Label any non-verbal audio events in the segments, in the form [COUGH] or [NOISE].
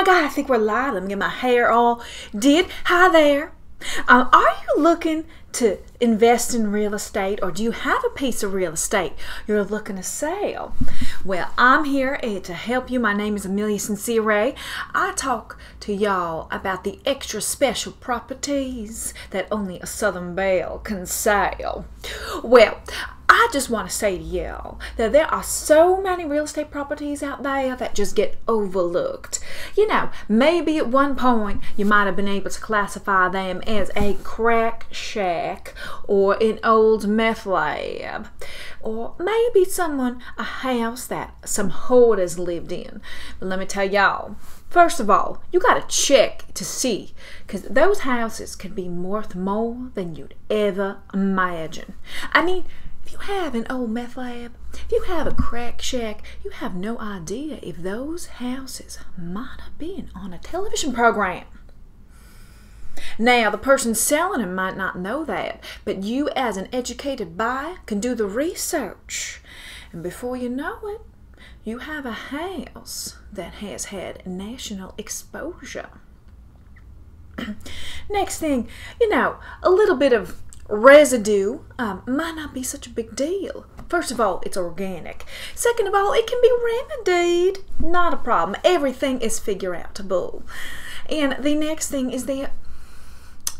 my God, I think we're live. Let me get my hair all did. Hi there. Um, are you looking to invest in real estate or do you have a piece of real estate you're looking to sell? Well, I'm here eh, to help you. My name is Amelia Sincere. I talk to y'all about the extra special properties that only a Southern Belle can sell. Well, I just want to say to y'all that there are so many real estate properties out there that just get overlooked. You know, maybe at one point you might have been able to classify them as a crack shack or an old meth lab. Or maybe someone, a house that some hoarders lived in. But let me tell y'all, First of all, you got to check to see because those houses can be worth more than you'd ever imagine. I mean, if you have an old meth lab, if you have a crack shack, you have no idea if those houses might have been on a television program. Now, the person selling them might not know that, but you, as an educated buyer, can do the research. And before you know it, you have a house that has had national exposure. [CLEARS THROAT] Next thing, you know, a little bit of residue um, might not be such a big deal. First of all, it's organic. Second of all, it can be remedied. Not a problem. Everything is figure outable. And the next thing is that,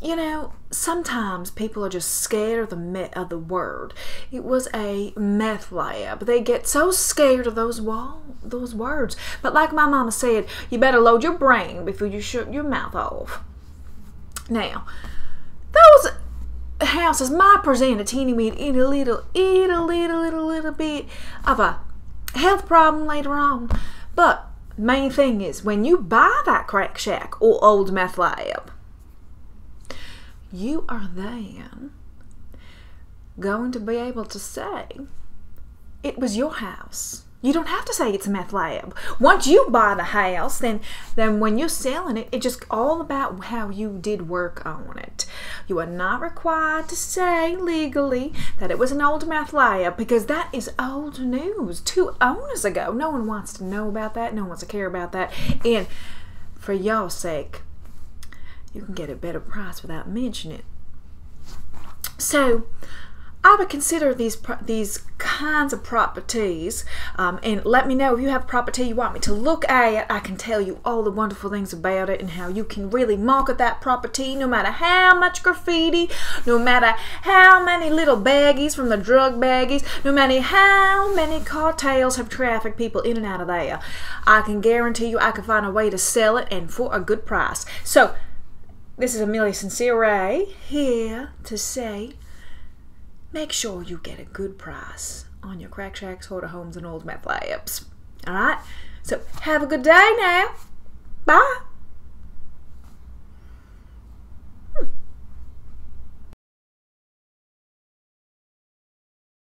you know, sometimes people are just scared of the of the word. It was a meth lab. They get so scared of those wall those words. But like my mama said, you better load your brain before you shut your mouth off. Now, those houses might present a teeny weeny little, little, little, little, little bit of a health problem later on. But main thing is when you buy that crack shack or old meth lab, you are then going to be able to say it was your house. You don't have to say it's a meth lab. Once you buy the house, then then when you're selling it, it's just all about how you did work on it. You are not required to say legally that it was an old meth lab because that is old news. Two owners ago. No one wants to know about that. No one wants to care about that. And for y'all's sake, you can get a better price without mentioning it. So, I would consider these these kinds of properties, um, and let me know if you have property you want me to look at. I can tell you all the wonderful things about it and how you can really market that property, no matter how much graffiti, no matter how many little baggies from the drug baggies, no matter how many cartels have trafficked people in and out of there. I can guarantee you, I can find a way to sell it and for a good price. So. This is Amelia Sincere here to say make sure you get a good price on your crack shacks, hoarder homes, and old meth labs. All right? So have a good day now. Bye.